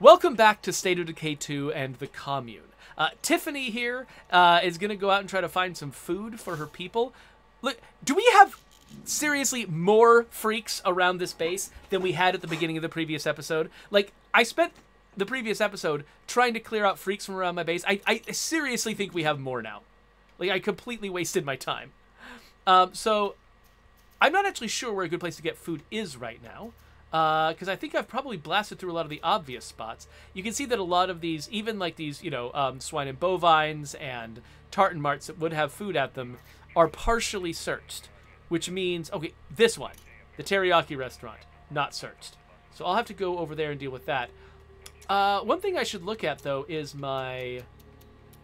Welcome back to State of Decay 2 and the Commune. Uh, Tiffany here uh, is going to go out and try to find some food for her people. Look, do we have seriously more freaks around this base than we had at the beginning of the previous episode? Like, I spent the previous episode trying to clear out freaks from around my base. I, I seriously think we have more now. Like, I completely wasted my time. Um, so, I'm not actually sure where a good place to get food is right now because uh, I think I've probably blasted through a lot of the obvious spots. You can see that a lot of these, even like these, you know, um, swine and bovines and tartan marts that would have food at them, are partially searched, which means okay, this one, the teriyaki restaurant, not searched. So I'll have to go over there and deal with that. Uh, one thing I should look at though is my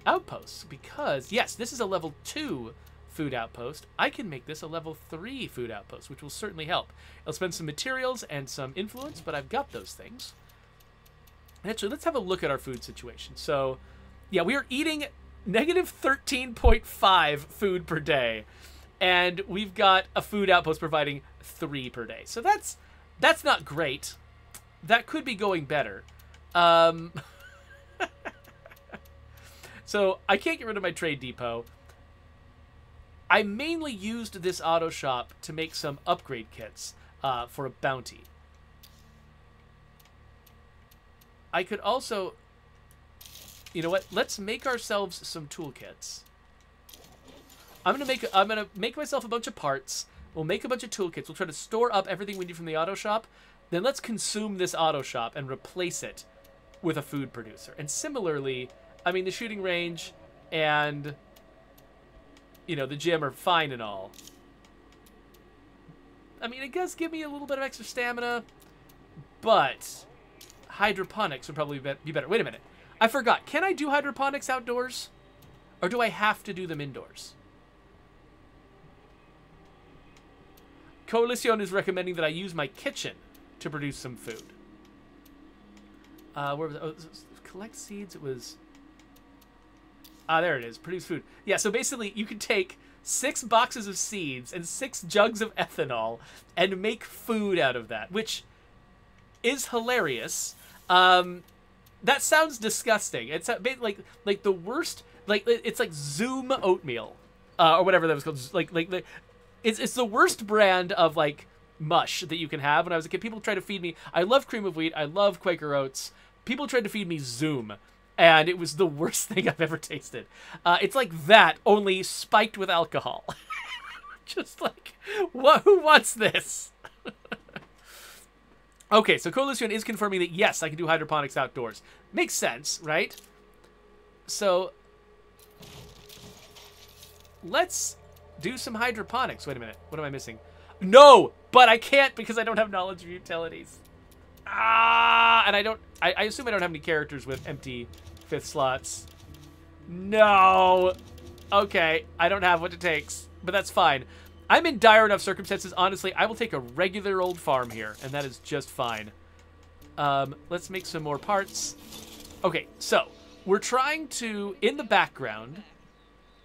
outposts because yes, this is a level two food outpost, I can make this a level 3 food outpost, which will certainly help. I'll spend some materials and some influence, but I've got those things. Actually, let's have a look at our food situation. So, yeah, we are eating negative 13.5 food per day, and we've got a food outpost providing 3 per day. So that's that's not great. That could be going better. Um, so I can't get rid of my trade depot. I mainly used this auto shop to make some upgrade kits uh, for a bounty. I could also... You know what? Let's make ourselves some toolkits. I'm gonna make I'm gonna make myself a bunch of parts. We'll make a bunch of toolkits. We'll try to store up everything we need from the auto shop. Then let's consume this auto shop and replace it with a food producer. And similarly, I mean the shooting range and you know, the gym are fine and all. I mean, it does give me a little bit of extra stamina, but hydroponics would probably be better. Wait a minute. I forgot. Can I do hydroponics outdoors? Or do I have to do them indoors? Coalition is recommending that I use my kitchen to produce some food. Uh, where was it? Oh, collect seeds. It was Ah, there it is. Produce food. Yeah, so basically you can take six boxes of seeds and six jugs of ethanol and make food out of that, which is hilarious. Um, that sounds disgusting. It's like like the worst. Like it's like Zoom oatmeal, uh, or whatever that was called. Like like it's it's the worst brand of like mush that you can have. When I was a kid, people tried to feed me. I love cream of wheat. I love Quaker oats. People tried to feed me Zoom and it was the worst thing I've ever tasted. Uh, it's like that, only spiked with alcohol. Just like, what? Who wants this? okay, so Coalition is confirming that yes, I can do hydroponics outdoors. Makes sense, right? So let's do some hydroponics. Wait a minute, what am I missing? No, but I can't because I don't have knowledge of utilities. Ah, and I don't. I, I assume I don't have any characters with empty fifth slots. No. Okay, I don't have what it takes, but that's fine. I'm in dire enough circumstances. Honestly, I will take a regular old farm here, and that is just fine. Um, let's make some more parts. Okay, so we're trying to, in the background,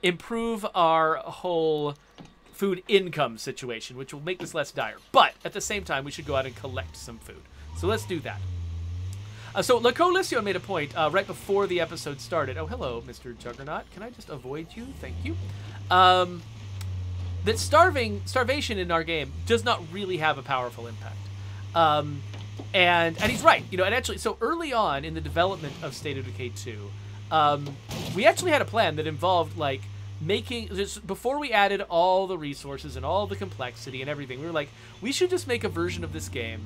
improve our whole food income situation, which will make this less dire. But at the same time, we should go out and collect some food. So let's do that. Uh, so La Coalition made a point uh, right before the episode started. Oh, hello, Mr. Juggernaut. Can I just avoid you? Thank you. Um, that starving starvation in our game does not really have a powerful impact. Um, and and he's right. You know, and actually, so early on in the development of State of Decay 2, um, we actually had a plan that involved like making just before we added all the resources and all the complexity and everything. We were like, we should just make a version of this game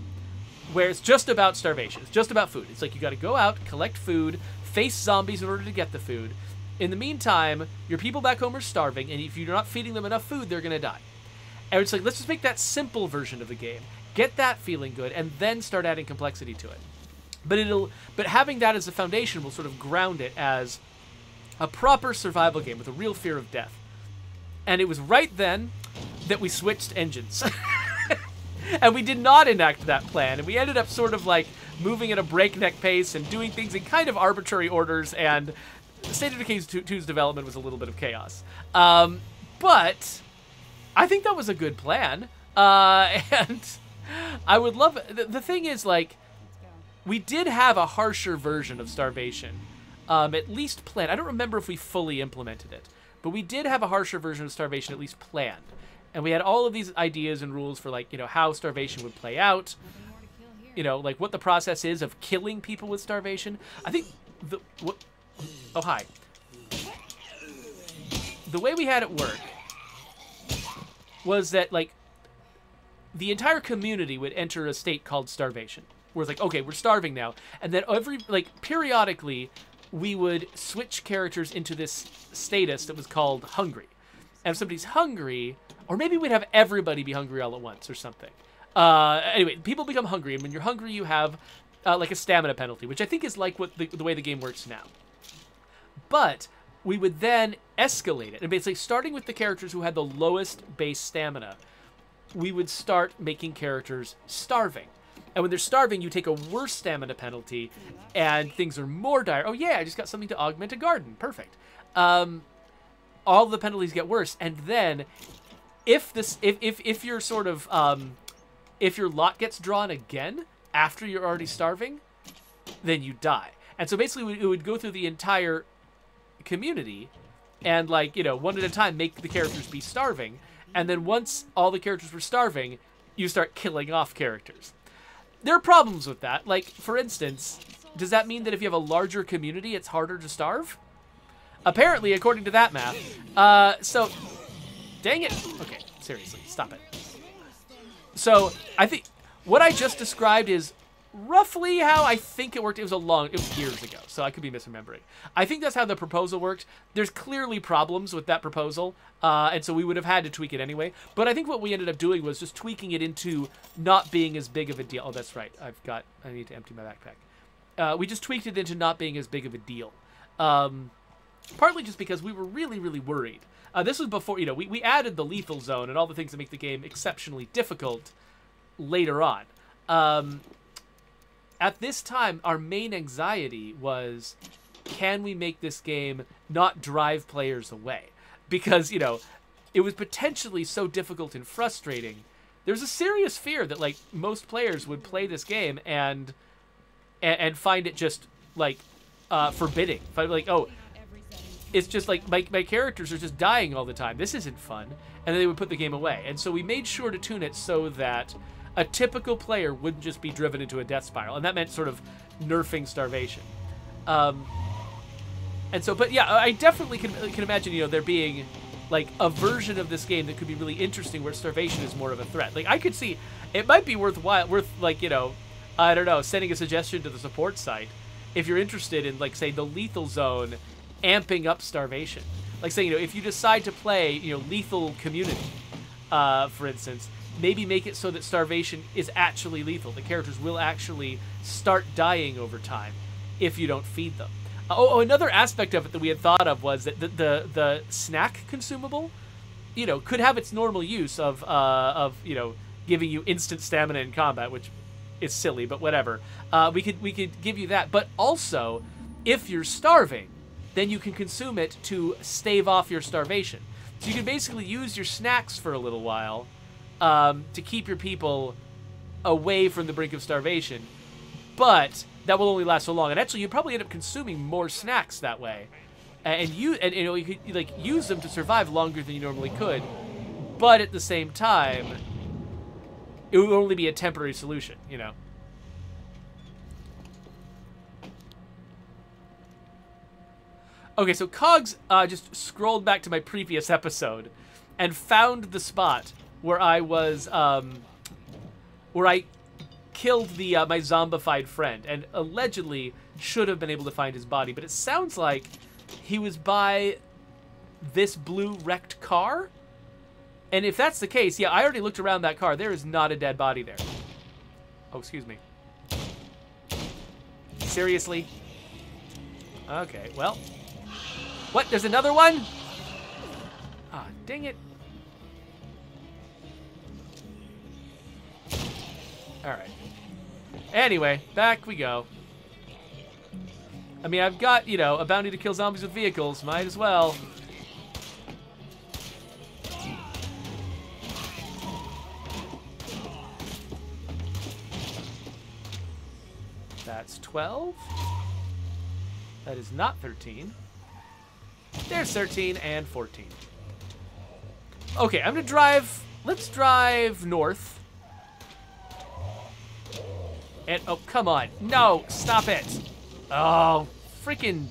where it's just about starvation. It's just about food. It's like you got to go out, collect food, face zombies in order to get the food. In the meantime, your people back home are starving, and if you're not feeding them enough food, they're going to die. And it's like, let's just make that simple version of the game. Get that feeling good, and then start adding complexity to it. But it'll, but having that as a foundation will sort of ground it as a proper survival game with a real fear of death. And it was right then that we switched engines. and we did not enact that plan. And we ended up sort of like moving at a breakneck pace and doing things in kind of arbitrary orders. And State of Decay 2's development was a little bit of chaos. Um, but I think that was a good plan. Uh, and I would love the, the thing is like we did have a harsher version of starvation, um, at least planned. I don't remember if we fully implemented it, but we did have a harsher version of starvation at least planned, and we had all of these ideas and rules for like you know how starvation would play out, you know like what the process is of killing people with starvation. I think the what. Oh hi. The way we had it work was that like the entire community would enter a state called starvation where it's like okay we're starving now and then every like periodically we would switch characters into this status that was called hungry and if somebody's hungry or maybe we'd have everybody be hungry all at once or something uh, anyway people become hungry and when you're hungry you have uh, like a stamina penalty which i think is like what the, the way the game works now but we would then escalate it and basically starting with the characters who had the lowest base stamina we would start making characters starving. And when they're starving, you take a worse stamina penalty, and things are more dire. Oh yeah, I just got something to augment a garden. Perfect. Um, all the penalties get worse, and then if this, if if if you're sort of, um, if your lot gets drawn again after you're already starving, then you die. And so basically, it would go through the entire community, and like you know, one at a time, make the characters be starving and then once all the characters were starving, you start killing off characters. There are problems with that. Like, for instance, does that mean that if you have a larger community, it's harder to starve? Apparently, according to that math. Uh, so, dang it. Okay, seriously, stop it. So, I think what I just described is roughly how I think it worked. It was a long, it was years ago, so I could be misremembering. I think that's how the proposal worked. There's clearly problems with that proposal, uh, and so we would have had to tweak it anyway. But I think what we ended up doing was just tweaking it into not being as big of a deal. Oh, that's right. I've got, I need to empty my backpack. Uh, we just tweaked it into not being as big of a deal. Um, partly just because we were really, really worried. Uh, this was before, you know, we, we added the lethal zone and all the things that make the game exceptionally difficult later on. Um, at this time, our main anxiety was can we make this game not drive players away? Because, you know, it was potentially so difficult and frustrating. There's a serious fear that like most players would play this game and and, find it just like uh, forbidding. Like, oh, it's just like my, my characters are just dying all the time. This isn't fun. And then they would put the game away. And so we made sure to tune it so that a typical player wouldn't just be driven into a death spiral, and that meant sort of nerfing starvation. Um, and so, but yeah, I definitely can can imagine you know there being like a version of this game that could be really interesting where starvation is more of a threat. Like I could see it might be worthwhile, worth like you know, I don't know, sending a suggestion to the support site if you're interested in like say the lethal zone amping up starvation. Like saying you know if you decide to play you know lethal community, uh, for instance, maybe make it so that starvation is actually lethal. The characters will actually start dying over time if you don't feed them. Uh, oh, oh, another aspect of it that we had thought of was that the the, the snack consumable, you know, could have its normal use of uh, of you know giving you instant stamina in combat, which is silly, but whatever. Uh, we could we could give you that, but also if you're starving, then you can consume it to stave off your starvation. So you can basically use your snacks for a little while um, to keep your people away from the brink of starvation. But that will only last so long. And actually, you probably end up consuming more snacks that way, and you and you know you could like use them to survive longer than you normally could. But at the same time, it would only be a temporary solution. You know. Okay, so Cogs uh, just scrolled back to my previous episode and found the spot where I was, um, where I killed the uh, my zombified friend, and allegedly should have been able to find his body. But it sounds like he was by this blue wrecked car. And if that's the case, yeah, I already looked around that car. There is not a dead body there. Oh, excuse me. Seriously? Okay, well. What? There's another one? Ah, oh, dang it. Alright. Anyway, back we go. I mean, I've got, you know, a bounty to kill zombies with vehicles. Might as well. That's 12. That is not 13. There's 13 and 14. Okay, I'm gonna drive. Let's drive north. And oh, come on. No, stop it. Oh, freaking.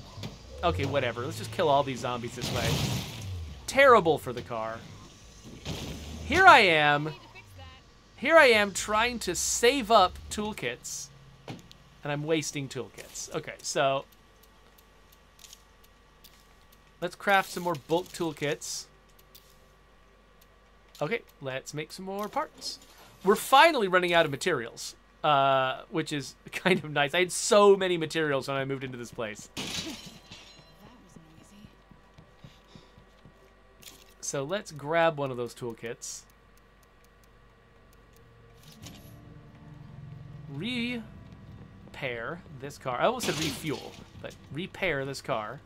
Okay, whatever. Let's just kill all these zombies this way. Terrible for the car. Here I am. Here I am trying to save up toolkits. And I'm wasting toolkits. Okay, so. Let's craft some more bulk toolkits. Okay, let's make some more parts. We're finally running out of materials, uh, which is kind of nice. I had so many materials when I moved into this place. So let's grab one of those toolkits. Repair this car. I almost said refuel, but repair this car.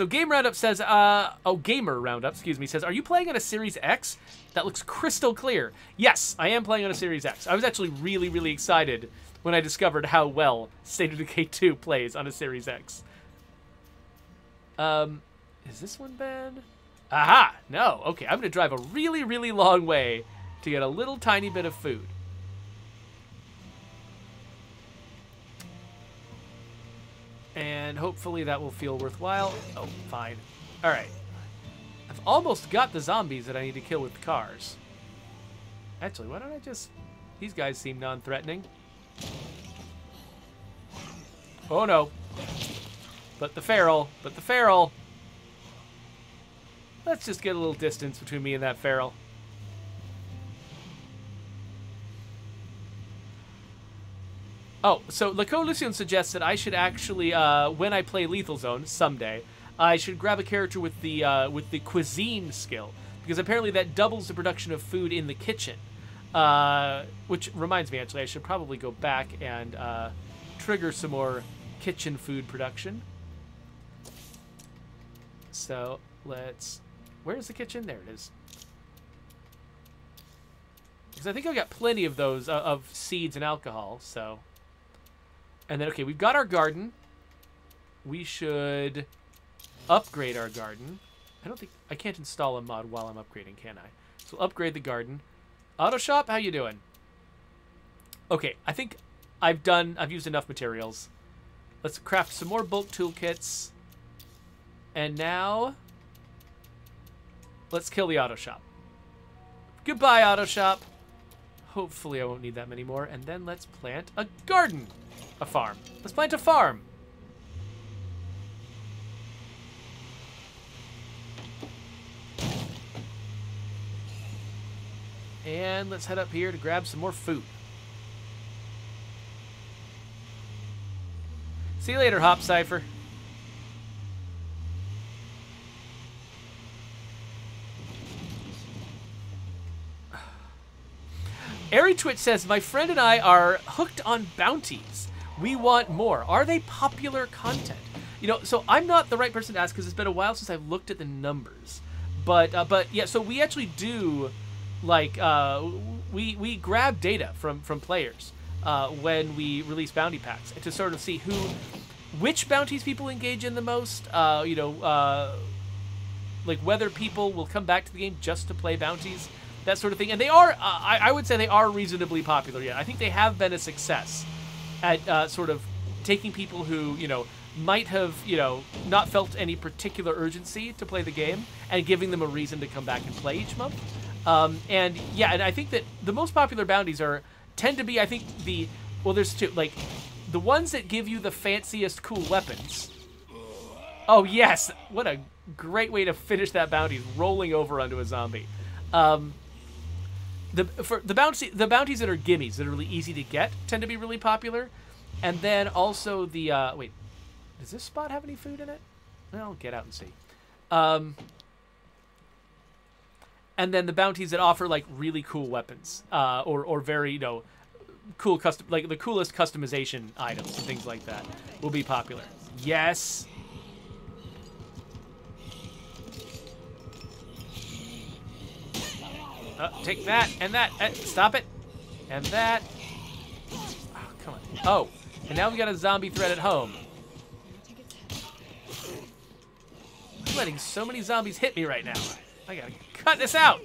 So Game Roundup says, uh, oh, Gamer Roundup, excuse me, says, are you playing on a Series X? That looks crystal clear. Yes, I am playing on a Series X. I was actually really, really excited when I discovered how well State of Decay 2 plays on a Series X. Um, is this one bad? Aha! No. Okay, I'm going to drive a really, really long way to get a little tiny bit of food. And hopefully that will feel worthwhile. Oh, fine. All right. I've almost got the zombies that I need to kill with the cars. Actually, why don't I just... These guys seem non-threatening. Oh, no. But the feral. But the feral. Let's just get a little distance between me and that feral. Oh, so Laco Lucian suggests that I should actually, uh, when I play Lethal Zone someday, I should grab a character with the uh, with the cuisine skill because apparently that doubles the production of food in the kitchen. Uh, which reminds me, actually, I should probably go back and uh, trigger some more kitchen food production. So let's. Where's the kitchen? There it is. Because I think I've got plenty of those uh, of seeds and alcohol. So. And then, okay, we've got our garden. We should upgrade our garden. I don't think... I can't install a mod while I'm upgrading, can I? So upgrade the garden. Auto shop, how you doing? Okay, I think I've done... I've used enough materials. Let's craft some more bulk toolkits. And now... Let's kill the auto shop. Goodbye, auto shop. Hopefully I won't need that many more. And then let's plant a garden. A farm. Let's plant a farm. And let's head up here to grab some more food. See you later, Hop Cipher. Airy Twitch says, My friend and I are hooked on bounties. We want more. Are they popular content? You know, so I'm not the right person to ask because it's been a while since I've looked at the numbers. But uh, but yeah, so we actually do like uh, we we grab data from from players uh, when we release bounty packs to sort of see who which bounties people engage in the most. Uh, you know, uh, like whether people will come back to the game just to play bounties that sort of thing. And they are, uh, I, I, would say, they are reasonably popular. Yeah, I think they have been a success at uh, sort of taking people who you know might have you know not felt any particular urgency to play the game and giving them a reason to come back and play each month. Um, and yeah, and I think that the most popular bounties are tend to be, I think the well, there's two like the ones that give you the fanciest cool weapons. Oh yes, what a great way to finish that bounty, rolling over onto a zombie. Um, the for the bounty the bounties that are gimmies that are really easy to get tend to be really popular, and then also the uh, wait, does this spot have any food in it? Well, get out and see. Um, and then the bounties that offer like really cool weapons, uh, or or very you know cool custom like the coolest customization items and things like that will be popular. Yes, Uh, take that and that. Uh, stop it. And that. Oh, come on. Oh, and now we got a zombie threat at home. I'm letting so many zombies hit me right now. I gotta cut this out.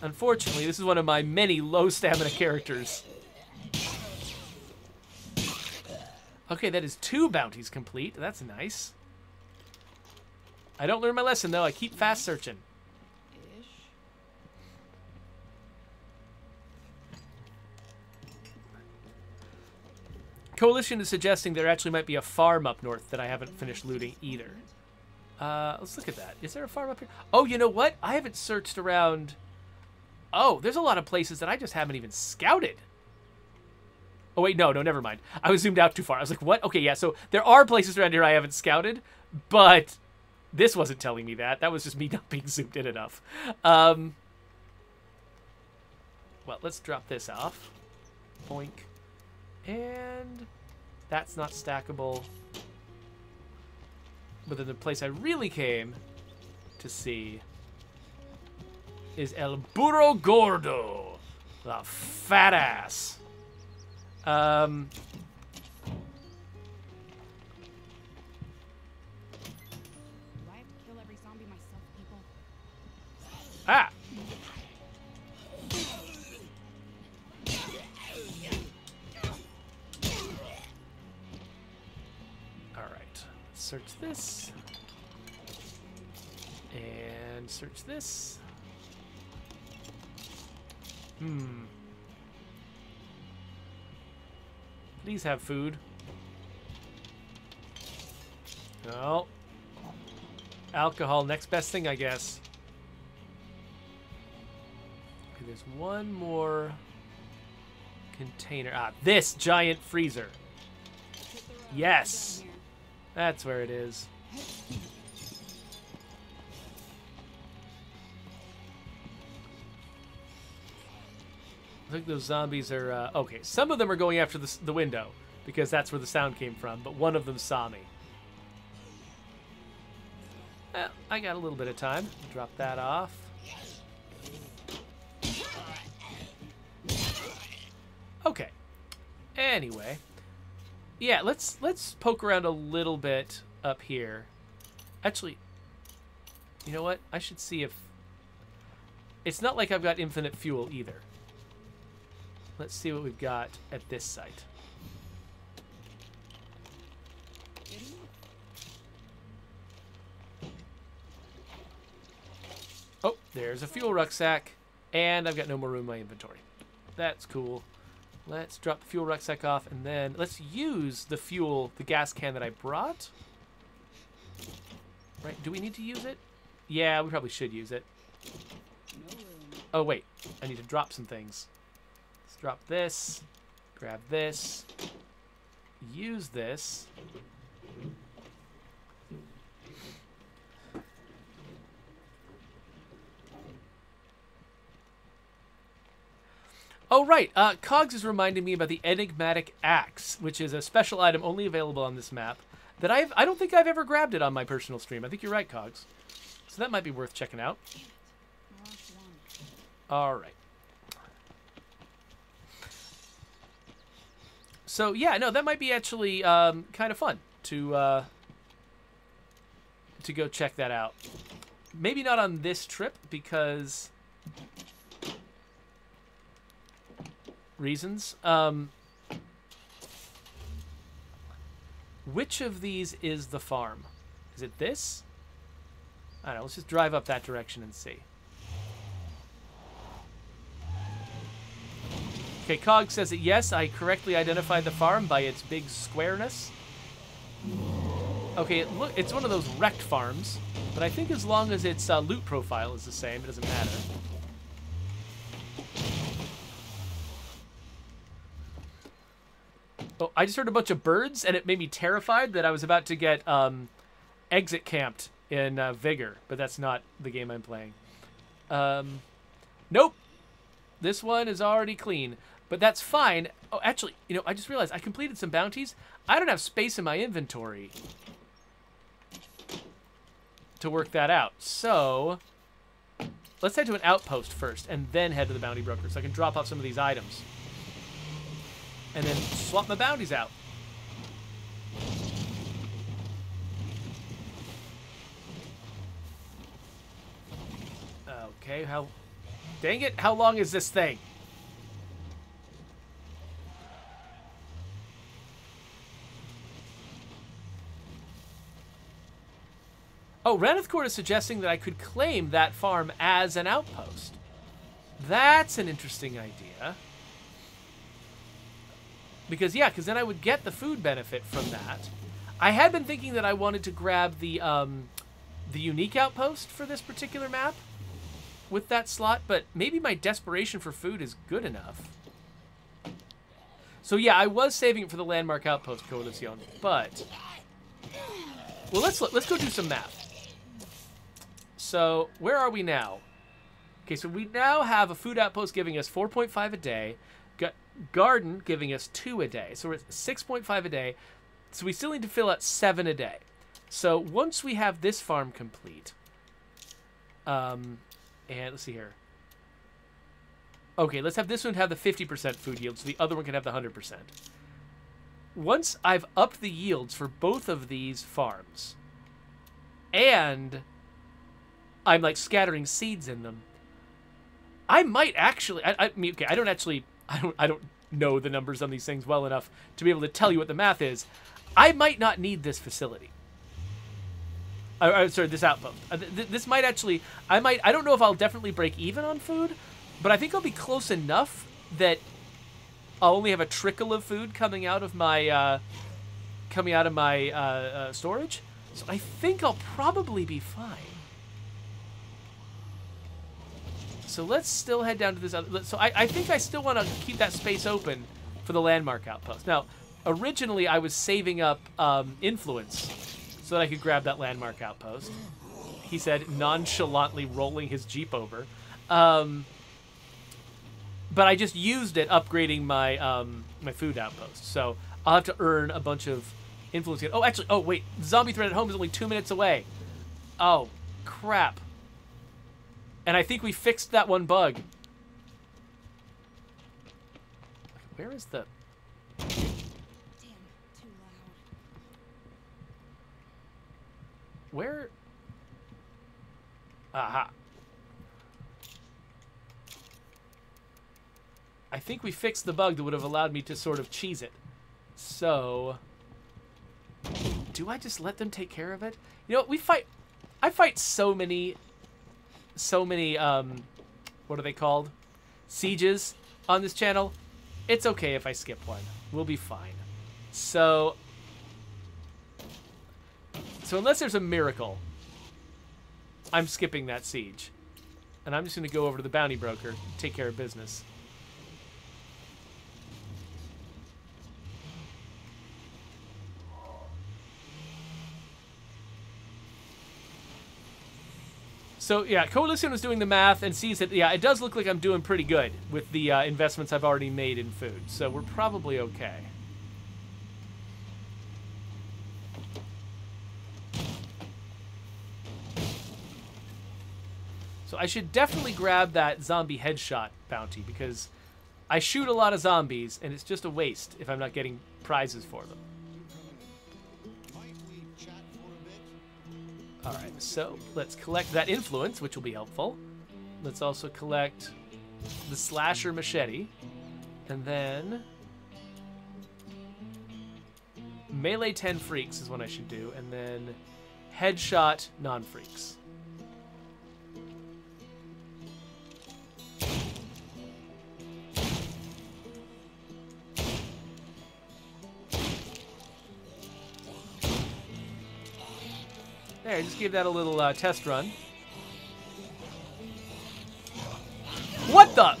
Unfortunately, this is one of my many low stamina characters. Okay, that is two bounties complete. That's nice. I don't learn my lesson, though. I keep fast searching. Coalition is suggesting there actually might be a farm up north that I haven't finished looting either. Uh, let's look at that. Is there a farm up here? Oh, you know what? I haven't searched around. Oh, there's a lot of places that I just haven't even scouted. Oh, wait, no, no, never mind. I was zoomed out too far. I was like, what? Okay, yeah, so there are places around here I haven't scouted, but this wasn't telling me that. That was just me not being zoomed in enough. Um, well, let's drop this off. Boink. And that's not stackable. But then the place I really came to see is El Burro Gordo. The fat ass. Um, this. And search this. Hmm. Please have food. No. Alcohol, next best thing, I guess. Okay, there's one more container. Ah, this giant freezer. Yes. That's where it is. I think those zombies are uh, okay. Some of them are going after the, the window because that's where the sound came from, but one of them saw me. Well, I got a little bit of time. Drop that off. Okay. Anyway, yeah, let's let's poke around a little bit up here. Actually, you know what? I should see if it's not like I've got infinite fuel either. Let's see what we've got at this site. Oh, there's a fuel rucksack, and I've got no more room in my inventory. That's cool. Let's drop the fuel rucksack off, and then let's use the fuel, the gas can that I brought. Right? Do we need to use it? Yeah, we probably should use it. Oh, wait. I need to drop some things. Let's drop this. Grab this. Use this. Oh, right. Uh, Cogs is reminding me about the Enigmatic Axe, which is a special item only available on this map. That I've, I don't think I've ever grabbed it on my personal stream. I think you're right, Cogs. So that might be worth checking out. All right. So yeah, no, that might be actually um, kind of fun to uh, to go check that out. Maybe not on this trip because reasons. Um, which of these is the farm? Is it this? I don't know. Let's just drive up that direction and see. Okay, Cog says that yes, I correctly identified the farm by its big squareness. Okay, it look, it's one of those wrecked farms, but I think as long as its uh, loot profile is the same, it doesn't matter. Oh, I just heard a bunch of birds, and it made me terrified that I was about to get um, exit camped in uh, Vigor, but that's not the game I'm playing. Um, nope, this one is already clean, but that's fine. Oh, actually, you know, I just realized I completed some bounties. I don't have space in my inventory to work that out. So, let's head to an outpost first, and then head to the bounty broker, so I can drop off some of these items, and then swap my bounties out. Okay, how... Dang it, how long is this thing? Oh, Raneth Court is suggesting that I could claim that farm as an outpost. That's an interesting idea. Because, yeah, because then I would get the food benefit from that. I had been thinking that I wanted to grab the, um, the unique outpost for this particular map with that slot, but maybe my desperation for food is good enough. So yeah, I was saving it for the landmark outpost coalition, but well, let's let's go do some math. So where are we now? Okay, so we now have a food outpost giving us 4.5 a day, garden giving us two a day, so we're at 6.5 a day. So we still need to fill out seven a day. So once we have this farm complete, um, and let's see here. Okay, let's have this one have the 50% food yield, so the other one can have the 100%. Once I've upped the yields for both of these farms, and I'm like scattering seeds in them, I might actually. I, I mean, okay, I don't actually. I don't. I don't know the numbers on these things well enough to be able to tell you what the math is. I might not need this facility. Uh, uh, sorry, this outpost. Uh, this might actually, I might, I don't know if I'll definitely break even on food, but I think I'll be close enough that I'll only have a trickle of food coming out of my, uh, coming out of my uh, uh, storage. So I think I'll probably be fine. So let's still head down to this other, so I, I think I still want to keep that space open for the landmark outpost. Now, originally I was saving up um, influence so that I could grab that landmark outpost. He said, nonchalantly rolling his Jeep over. Um, but I just used it upgrading my um, my food outpost. So I'll have to earn a bunch of influence. Oh, actually, oh, wait. Zombie threat at home is only two minutes away. Oh, crap. And I think we fixed that one bug. Where is the... Where? Aha. I think we fixed the bug that would have allowed me to sort of cheese it. So, do I just let them take care of it? You know, we fight, I fight so many, so many, um, what are they called? Sieges on this channel. It's okay if I skip one. We'll be fine. So, so unless there's a miracle, I'm skipping that siege. And I'm just going to go over to the bounty broker, take care of business. So yeah, Coalition was doing the math and sees that yeah, it does look like I'm doing pretty good with the uh, investments I've already made in food. So we're probably okay. So I should definitely grab that zombie headshot bounty because I shoot a lot of zombies and it's just a waste if I'm not getting prizes for them. Alright, so let's collect that influence, which will be helpful. Let's also collect the slasher machete. And then... Melee 10 freaks is what I should do. And then headshot non-freaks. There, just give that a little uh, test run. What the?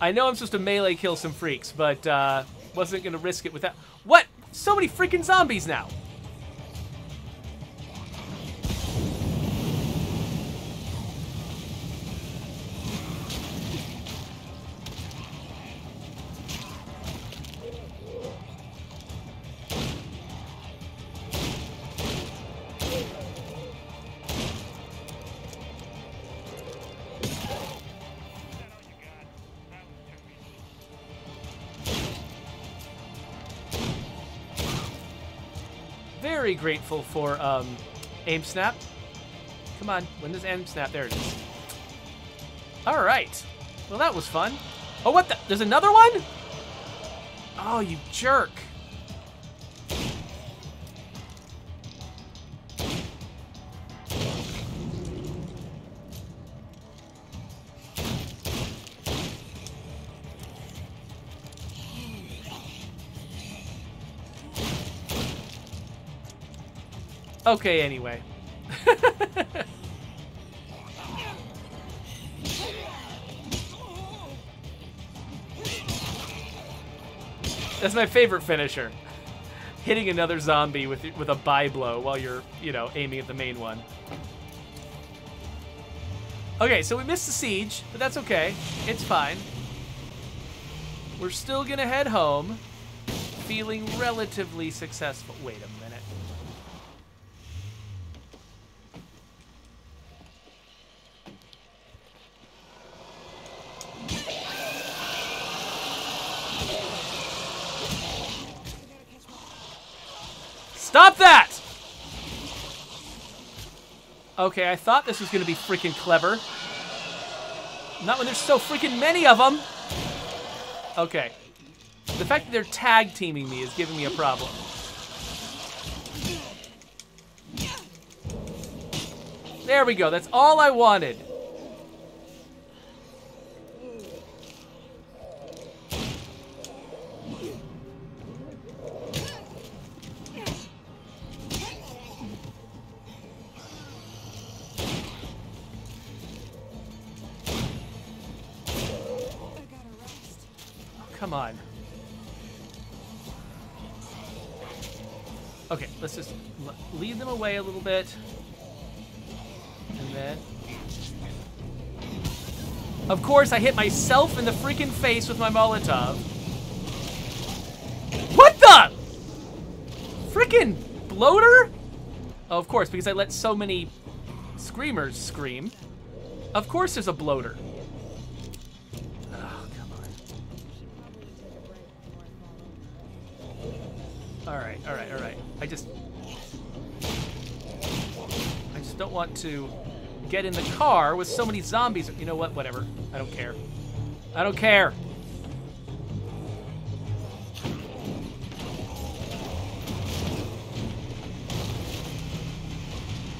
I know I'm supposed to melee kill some freaks, but uh, wasn't going to risk it with that. What? So many freaking zombies now. Grateful for um, aim snap. Come on, when does aim snap? There it is. All right. Well, that was fun. Oh, what the? There's another one? Oh, you jerk. Okay, anyway. That's my favorite finisher. Hitting another zombie with with a by blow while you're, you know, aiming at the main one. Okay, so we missed the siege, but that's okay. It's fine. We're still gonna head home, feeling relatively successful. Wait a minute. Stop that! Okay, I thought this was gonna be freaking clever. Not when there's so freaking many of them. Okay. The fact that they're tag teaming me is giving me a problem. There we go. That's all I wanted. Bit. And then... Of course, I hit myself in the freaking face with my Molotov. What the? Freaking bloater? Oh, of course, because I let so many screamers scream. Of course there's a bloater. Just don't want to get in the car with so many zombies. You know what? Whatever. I don't care. I don't care.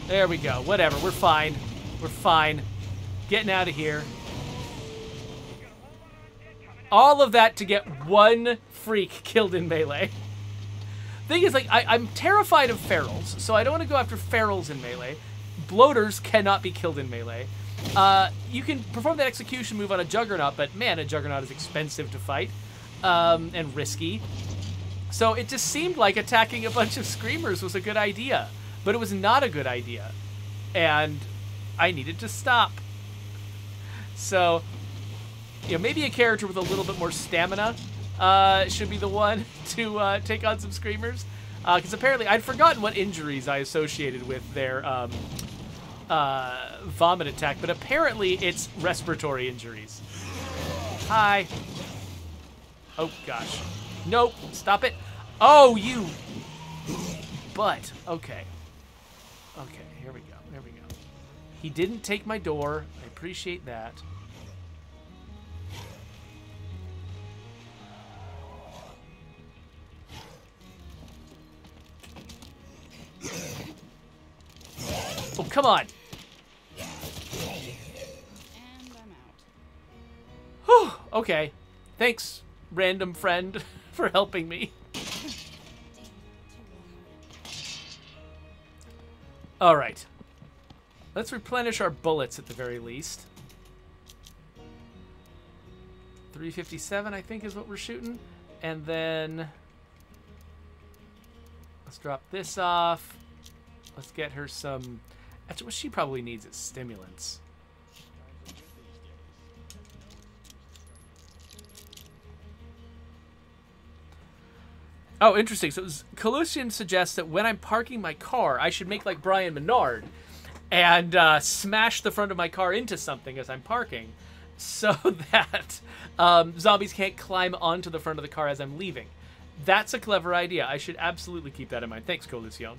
There we go. Whatever. We're fine. We're fine. Getting out of here. All of that to get one freak killed in melee. Thing is, like, I, am terrified of ferals, so I don't want to go after ferals in melee. Bloaters cannot be killed in melee. Uh, you can perform that execution move on a Juggernaut, but man, a Juggernaut is expensive to fight um, and risky. So it just seemed like attacking a bunch of Screamers was a good idea, but it was not a good idea. And I needed to stop. So, you know, maybe a character with a little bit more stamina uh, should be the one to uh, take on some screamers. Because uh, apparently I'd forgotten what injuries I associated with their um, uh, vomit attack, but apparently it's respiratory injuries. Hi. Oh, gosh. Nope. Stop it. Oh, you. But, okay. Okay, here we go. Here we go. He didn't take my door. I appreciate that. Oh, come on. Okay. Thanks, random friend, for helping me. All right. Let's replenish our bullets at the very least. 357, I think, is what we're shooting. And then let's drop this off. Let's get her some. Actually, what she probably needs is stimulants. Oh, interesting. So Colusian suggests that when I'm parking my car, I should make like Brian Menard and uh, smash the front of my car into something as I'm parking so that um, zombies can't climb onto the front of the car as I'm leaving. That's a clever idea. I should absolutely keep that in mind. Thanks, Colusion.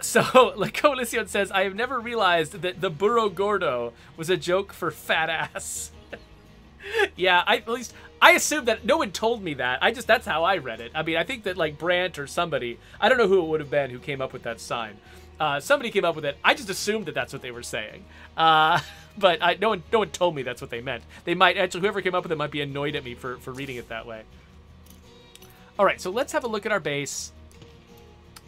So, like Colision says, I have never realized that the burro gordo was a joke for fat ass yeah, I at least I assumed that no one told me that. I just that's how I read it. I mean, I think that like Brant or somebody, I don't know who it would have been who came up with that sign. Uh, somebody came up with it. I just assumed that that's what they were saying. Uh, but I, no one no one told me that's what they meant. They might actually whoever came up with it might be annoyed at me for for reading it that way. All right, so let's have a look at our base.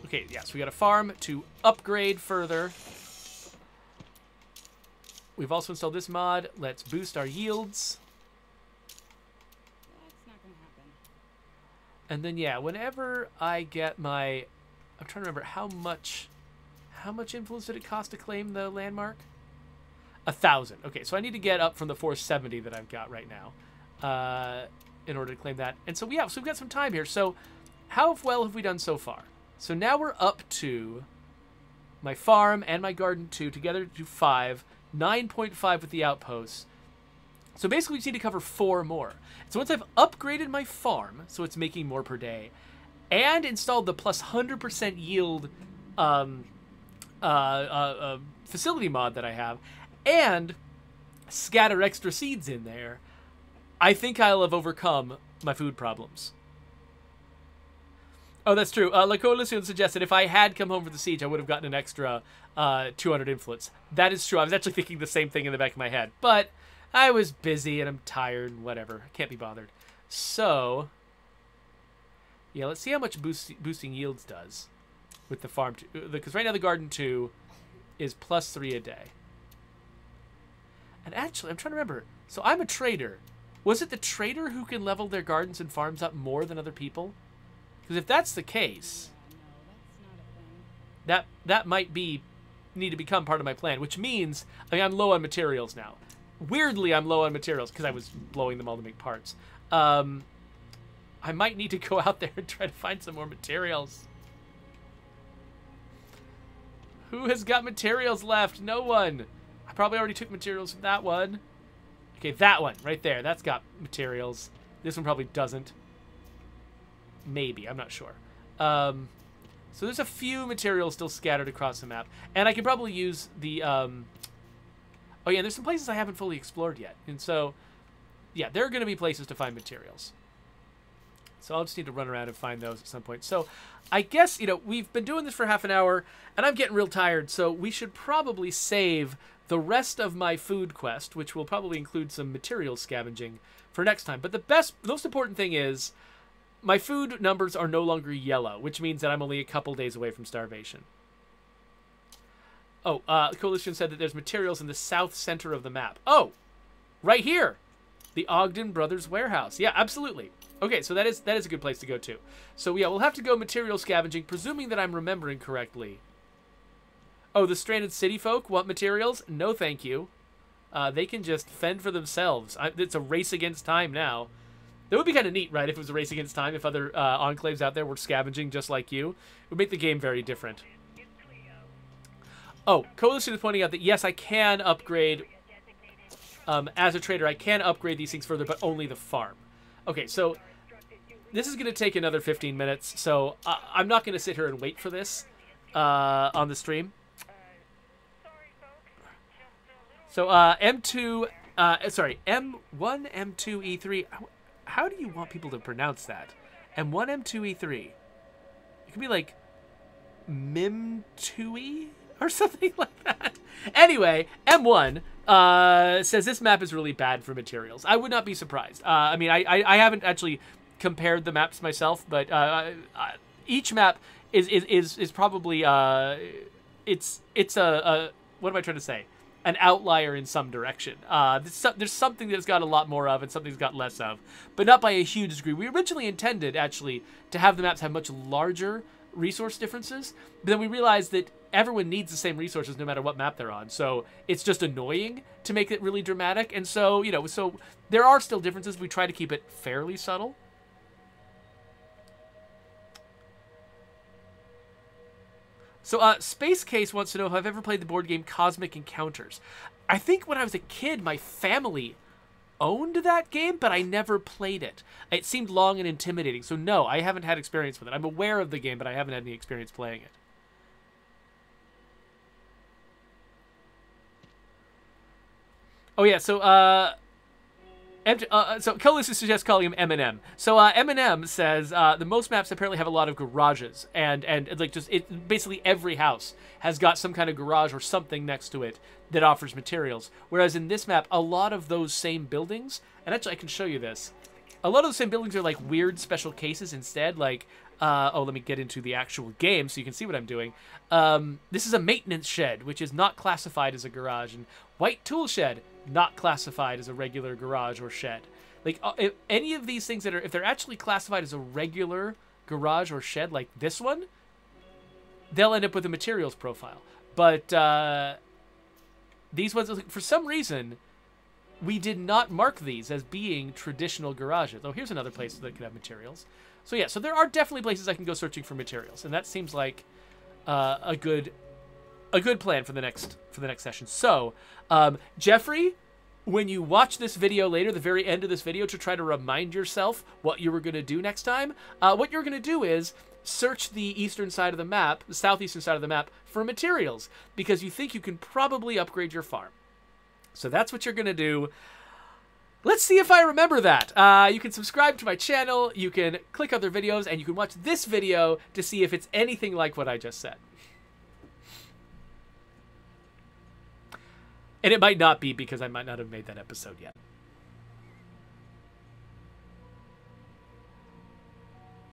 Okay, yes, we got a farm to upgrade further. We've also installed this mod. Let's boost our yields. That's not gonna happen. And then yeah, whenever I get my I'm trying to remember how much how much influence did it cost to claim the landmark? A thousand. Okay, so I need to get up from the 470 that I've got right now. Uh in order to claim that. And so we have so we've got some time here. So how well have we done so far? So now we're up to my farm and my garden two together to five, 9.5 with the outposts. So basically, we just need to cover four more. So once I've upgraded my farm, so it's making more per day, and installed the plus 100% yield um, uh, uh, uh, facility mod that I have, and scatter extra seeds in there, I think I'll have overcome my food problems. Oh, that's true. Uh, La Coalition suggested if I had come home for the siege, I would have gotten an extra uh, 200 influence. That is true. I was actually thinking the same thing in the back of my head, but I was busy and I'm tired and whatever. I can't be bothered. So, yeah, let's see how much boost, boosting yields does with the farm. Because uh, right now the garden 2 is plus 3 a day. And actually, I'm trying to remember. So I'm a trader. Was it the trader who can level their gardens and farms up more than other people? Because if that's the case, that that might be need to become part of my plan. Which means I mean, I'm low on materials now. Weirdly, I'm low on materials because I was blowing them all to make parts. Um, I might need to go out there and try to find some more materials. Who has got materials left? No one. I probably already took materials from that one. Okay, that one right there. That's got materials. This one probably doesn't. Maybe. I'm not sure. Um, so there's a few materials still scattered across the map. And I can probably use the... Um, oh, yeah, there's some places I haven't fully explored yet. And so, yeah, there are going to be places to find materials. So I'll just need to run around and find those at some point. So I guess, you know, we've been doing this for half an hour, and I'm getting real tired, so we should probably save the rest of my food quest, which will probably include some material scavenging, for next time. But the best, most important thing is my food numbers are no longer yellow, which means that I'm only a couple days away from starvation. Oh, uh, Coalition said that there's materials in the south center of the map. Oh, right here, the Ogden Brothers warehouse. Yeah, absolutely. Okay, so that is that is a good place to go to. So yeah, we'll have to go material scavenging, presuming that I'm remembering correctly. Oh, the stranded city folk want materials? No, thank you. Uh, they can just fend for themselves. I, it's a race against time now. That would be kind of neat, right? If it was a race against time, if other uh, enclaves out there were scavenging just like you, it would make the game very different. Oh, Coalition is pointing out that yes, I can upgrade. Um, as a trader, I can upgrade these things further, but only the farm. Okay, so this is going to take another 15 minutes, so uh, I'm not going to sit here and wait for this uh, on the stream. So uh, M2, uh, sorry, M1, M2, E3. How, how do you want people to pronounce that? M1, M2, E3. It could be like Mim2E or something like that. Anyway, M1 uh, says this map is really bad for materials. I would not be surprised. Uh, I mean, I, I, I haven't actually compared the maps myself, but uh, each map is is is, is probably uh, it's it's a, a what am I trying to say? An outlier in some direction. Uh, there's, there's something that's got a lot more of, and something's got less of, but not by a huge degree. We originally intended actually to have the maps have much larger resource differences, but then we realized that everyone needs the same resources no matter what map they're on. So it's just annoying to make it really dramatic. And so, you know, so there are still differences. We try to keep it fairly subtle. So, uh, Space Case wants to know if I've ever played the board game Cosmic Encounters. I think when I was a kid, my family owned that game, but I never played it. It seemed long and intimidating, so no, I haven't had experience with it. I'm aware of the game, but I haven't had any experience playing it. Oh yeah, so uh, uh so Kellis suggests calling him Eminem. So uh, Eminem says uh, the most maps apparently have a lot of garages, and and like just it basically every house has got some kind of garage or something next to it that offers materials. Whereas in this map, a lot of those same buildings, and actually I can show you this. A lot of the same buildings are like weird special cases instead. Like, uh, oh, let me get into the actual game so you can see what I'm doing. Um, this is a maintenance shed, which is not classified as a garage, and white tool shed, not classified as a regular garage or shed. Like, uh, any of these things that are, if they're actually classified as a regular garage or shed, like this one, they'll end up with a materials profile. But uh, these ones, for some reason, we did not mark these as being traditional garages. Oh, here's another place that could have materials. So yeah, so there are definitely places I can go searching for materials, and that seems like uh, a good a good plan for the next for the next session. So, um, Jeffrey, when you watch this video later, the very end of this video, to try to remind yourself what you were going to do next time, uh, what you're going to do is search the eastern side of the map, the southeastern side of the map, for materials because you think you can probably upgrade your farm. So that's what you're going to do. Let's see if I remember that. Uh, you can subscribe to my channel, you can click other videos, and you can watch this video to see if it's anything like what I just said. And it might not be because I might not have made that episode yet.